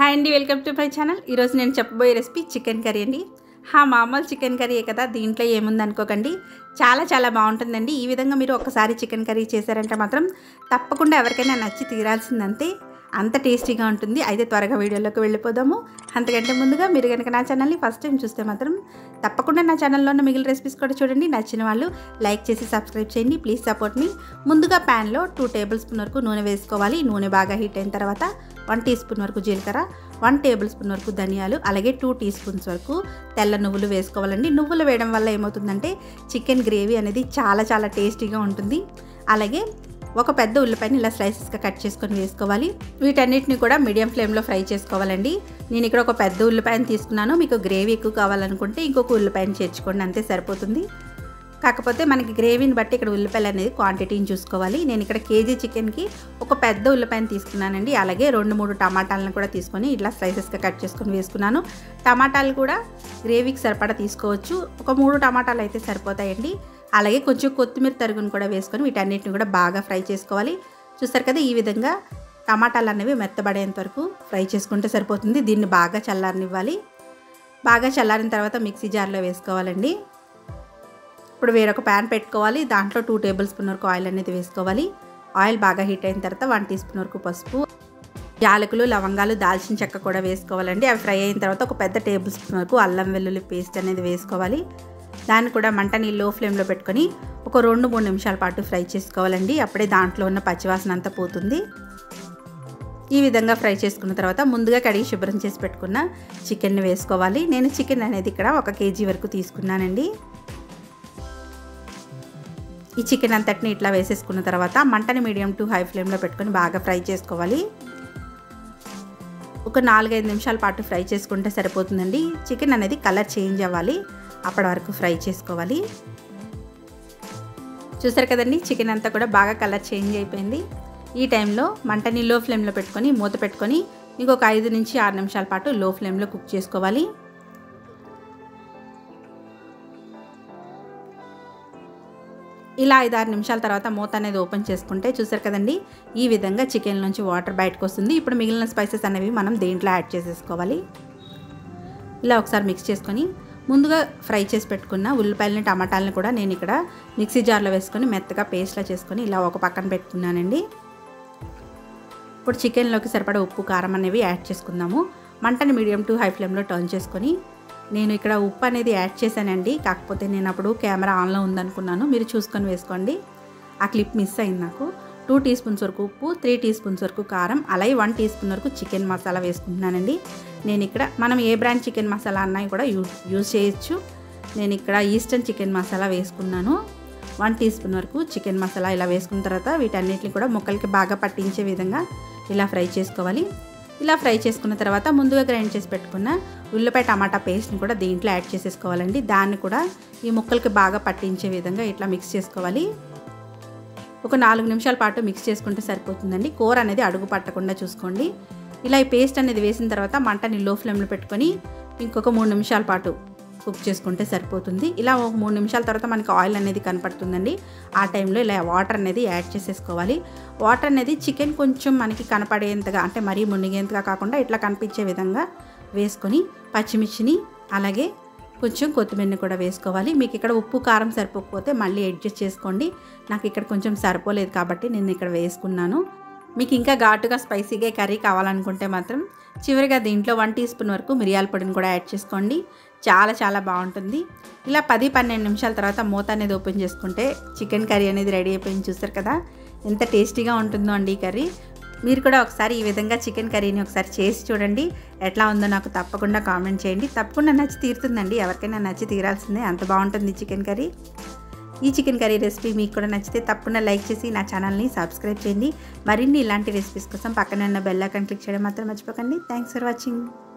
Hi అండి welcome to my channel. ఈరోజు నేను చెప్పబోయే రెసిపీ చికెన్ కర్రీ అండి. హా మామూలు చికెన్ కర్రీయే కదా దీంట్లో ఏముంది అనుకోకండి. చాలా చాలా బాగుంటుందండి. ఈ విధంగా మీరు ఒకసారి చికెన్ కర్రీ చేశారంటే మాత్రం తప్పకుండా ఎవరికైనా నచ్చి తీరాల్సిందంతే. అంత టేస్టీగా ఉంటుంది. అయితే త్వరగా వీడియోలోకి వెళ్ళిపోదాము. అంతకంటే ముందుగా మీరు కనుక నా ఛానల్ని ఫస్ట్ టైం చూస్తే మాత్రం తప్పకుండా నా ఛానల్లో ఉన్న మిగిలిన రెసిపీస్ కూడా చూడండి. నచ్చిన వాళ్ళు లైక్ చేసి సబ్స్క్రైబ్ చేయండి. ప్లీజ్ సపోర్ట్ మీ ముందుగా ప్యాన్లో టూ టేబుల్ స్పూన్ వరకు నూనె వేసుకోవాలి. నూనె బాగా హీట్ అయిన తర్వాత వన్ టీ స్పూన్ వరకు జీలకర్ర వన్ టేబుల్ స్పూన్ వరకు ధనియాలు అలాగే టూ టీ స్పూన్స్ వరకు తెల్ల నువ్వులు వేసుకోవాలండి. నువ్వులు వేయడం వల్ల ఏమవుతుందంటే చికెన్ గ్రేవీ అనేది చాలా చాలా టేస్టీగా ఉంటుంది. అలాగే ఒక పెద్ద ఉల్లిపాయని ఇలా స్లైసెస్గా కట్ చేసుకొని వేసుకోవాలి. వీటన్నిటిని కూడా మీడియం ఫ్లేమ్లో ఫ్రై చేసుకోవాలండి. నేను ఇక్కడ ఒక పెద్ద ఉల్లిపాయను తీసుకున్నాను. మీకు గ్రేవీ ఎక్కువ కావాలనుకుంటే ఇంకొక ఉల్లిపాయను చేర్చుకోండి. అంతే సరిపోతుంది. కాకపోతే మనకి గ్రేవీని బట్టి ఇక్కడ ఉల్లిపాయలు అనేది క్వాంటిటీని చూసుకోవాలి. నేను ఇక్కడ కేజీ చికెన్కి ఒక పెద్ద ఉల్లిపాయను తీసుకున్నానండి. అలాగే రెండు మూడు టమాటాలను కూడా తీసుకొని ఇట్లా స్లైసెస్గా కట్ చేసుకొని వేసుకున్నాను. టమాటాలు కూడా గ్రేవీకి సరిపడా తీసుకోవచ్చు. ఒక మూడు టమాటాలు అయితే సరిపోతాయండి. అలాగే కొంచెం కొత్తిమీర తరుగును కూడా వేసుకొని వీటన్నిటిని కూడా బాగా ఫ్రై చేసుకోవాలి. చూస్తారు కదా ఈ విధంగా టమాటాలు అనేవి మెత్తబడేంత వరకు ఫ్రై చేసుకుంటే సరిపోతుంది. దీన్ని బాగా చల్లారనివ్వాలి. బాగా చల్లారిన తర్వాత మిక్సీ జార్లో వేసుకోవాలండి. ఇప్పుడు వేరొక ప్యాన్ పెట్టుకోవాలి. దాంట్లో టూ టేబుల్ స్పూన్ వరకు ఆయిల్ అనేది వేసుకోవాలి. ఆయిల్ బాగా హీట్ అయిన తర్వాత వన్ టీ స్పూన్ వరకు పసుపు. యాలకులు లవంగాలు దాల్చిన చెక్క కూడా వేసుకోవాలండి. అవి ఫ్రై అయిన తర్వాత ఒక పెద్ద టేబుల్ స్పూన్ వరకు అల్లం వెల్లుల్లి పేస్ట్ అనేది వేసుకోవాలి. దాన్ని కూడా మంటని లో ఫ్లేమ్లో పెట్టుకొని ఒక రెండు మూడు నిమిషాల పాటు ఫ్రై చేసుకోవాలండి. అప్పుడే దాంట్లో ఉన్న పచ్చివాసన అంతా పోతుంది. ఈ విధంగా ఫ్రై చేసుకున్న తర్వాత ముందుగా కడిగి శుభ్రం చేసి పెట్టుకున్న చికెన్ని వేసుకోవాలి. నేను చికెన్ అనేది ఇక్కడ ఒక కేజీ వరకు తీసుకున్నానండి. ఈ చికెన్ అంతటిని ఇట్లా వేసేసుకున్న తర్వాత మంటని మీడియం టు హై ఫ్లేమ్లో పెట్టుకొని బాగా ఫ్రై చేసుకోవాలి. ఒక నాలుగైదు నిమిషాల పాటు ఫ్రై చేసుకుంటే సరిపోతుందండి. చికెన్ అనేది కలర్ చేంజ్ అవ్వాలి. అప్పటి వరకు ఫ్రై చేసుకోవాలి. చూసారు కదండి చికెన్ అంతా కూడా బాగా కలర్ చేంజ్ అయిపోయింది. ఈ టైంలో మంటని లో ఫ్లేమ్లో పెట్టుకొని మూత పెట్టుకొని ఇంకొక ఐదు నుంచి ఆరు నిమిషాల పాటు లో ఫ్లేమ్లో కుక్ చేసుకోవాలి. ఇలా ఐదు ఆరు నిమిషాల తర్వాత మూత అనేది ఓపెన్ చేసుకుంటే చూసారు కదండి ఈ విధంగా చికెన్ నుంచి వాటర్ బయటకు వస్తుంది. ఇప్పుడు మిగిలిన స్పైసెస్ అనేవి మనం దేంట్లో యాడ్ చేసేసుకోవాలి. ఇలా ఒకసారి మిక్స్ చేసుకొని ముందుగా ఫ్రై చేసి పెట్టుకున్న ఉల్లిపాయలని టమాటాలని కూడా నేను ఇక్కడ మిక్సీ జార్లో వేసుకొని మెత్తగా పేస్ట్లా చేసుకొని ఇలా ఒక పక్కన పెట్టుకున్నానండి. ఇప్పుడు చికెన్లోకి సరిపడా ఉప్పు కారం అనేవి యాడ్ చేసుకుందాము. మంటని మీడియం టు హై ఫ్లేమ్లో టర్న్ చేసుకొని నేను ఇక్కడ ఉప్పు అనేది యాడ్ చేశానండి. కాకపోతే నేను అప్పుడు కెమెరా ఆన్లో ఉందనుకున్నాను. మీరు చూసుకొని వేసుకోండి. ఆ క్లిప్ మిస్ అయింది నాకు. టూ టీ స్పూన్స్ వరకు ఉప్పు త్రీ టీ స్పూన్స్ వరకు కారం అలాగే వన్ టీ స్పూన్ వరకు చికెన్ మసాలా వేసుకుంటున్నానండి. నేను ఇక్కడ మనం ఏ బ్రాండ్ చికెన్ మసాలా అన్నా కూడా యూజ్ యూజ్ చేయొచ్చు. నేను ఇక్కడ ఈస్టర్న్ చికెన్ మసాలా వేసుకున్నాను. వన్ టీ స్పూన్ వరకు చికెన్ మసాలా ఇలా వేసుకున్న తర్వాత వీటన్నిటిని కూడా ముక్కలకి బాగా పట్టించే విధంగా ఇలా ఫ్రై చేసుకోవాలి. ఇలా ఫ్రై చేసుకున్న తర్వాత ముందుగా గ్రైండ్ చేసి పెట్టుకున్న ఉల్లిపాయ టమాటా పేస్ట్ని కూడా దీంట్లో యాడ్ చేసేసుకోవాలండి. దాన్ని కూడా ఈ ముక్కలకి బాగా పట్టించే విధంగా ఇట్లా మిక్స్ చేసుకోవాలి. ఒక నాలుగు నిమిషాల పాటు మిక్స్ చేసుకుంటే సరిపోతుందండి. కూర అనేది అడుగు పట్టకుండా చూసుకోండి. ఇలా ఈ పేస్ట్ అనేది వేసిన తర్వాత మంటని లో ఫ్లేమ్లో పెట్టుకొని ఇంకొక మూడు నిమిషాల పాటు కుక్ చేసుకుంటే సరిపోతుంది. ఇలా ఒక మూడు నిమిషాల తర్వాత మనకి ఆయిల్ అనేది కనపడుతుందండి. ఆ టైంలో ఇలా వాటర్ అనేది యాడ్ చేసేసుకోవాలి. వాటర్ అనేది చికెన్ కొంచెం మనకి కనపడేంతగా అంటే మరీ మునిగేంతగా కాకుండా ఇట్లా కనిపించే విధంగా వేసుకొని పచ్చిమిర్చిని అలాగే కొంచెం కొత్తిమీరని కూడా వేసుకోవాలి. మీకు ఇక్కడ ఉప్పు కారం సరిపోకపోతే మళ్ళీ అడ్జస్ట్ చేసుకోండి. నాకు ఇక్కడ కొంచెం సరిపోలేదు కాబట్టి నేను ఇక్కడ వేసుకున్నాను. మీకు ఇంకా ఘాటుగా స్పైసీగా కర్రీ కావాలనుకుంటే మాత్రం చివరిగా దీంట్లో వన్ టీ స్పూన్ వరకు మిరియాల పొడిని కూడా యాడ్ చేసుకోండి. చాలా చాలా బాగుంటుంది. ఇలా పది పన్నెండు నిమిషాల తర్వాత మూత అనేది ఓపెన్ చేసుకుంటే చికెన్ కర్రీ అనేది రెడీ అయిపోయింది. చూస్తారు కదా ఎంత టేస్టీగా ఉంటుందో అండి ఈ కర్రీ. మీరు కూడా ఒకసారి ఈ విధంగా చికెన్ కర్రీని ఒకసారి చేసి చూడండి. ఎట్లా ఉందో నాకు తప్పకుండా కామెంట్ చేయండి. తప్పకుండా నచ్చి తీరుతుందండి. ఎవరికైనా నచ్చి తీరాల్సిందే. అంత బాగుంటుంది చికెన్ కర్రీ. ఈ చికెన్ కర్రీ రెసిపీ మీకు కూడా నచ్చితే తప్పకుండా లైక్ చేసి నా ఛానల్ని సబ్స్క్రైబ్ చేయండి. మరిన్ని ఇలాంటి రెసిపీస్ కోసం పక్కన ఉన్న బెల్ ఐకాన్ క్లిక్ చేయడం మాత్రం మర్చిపోకండి. Thanks for watching.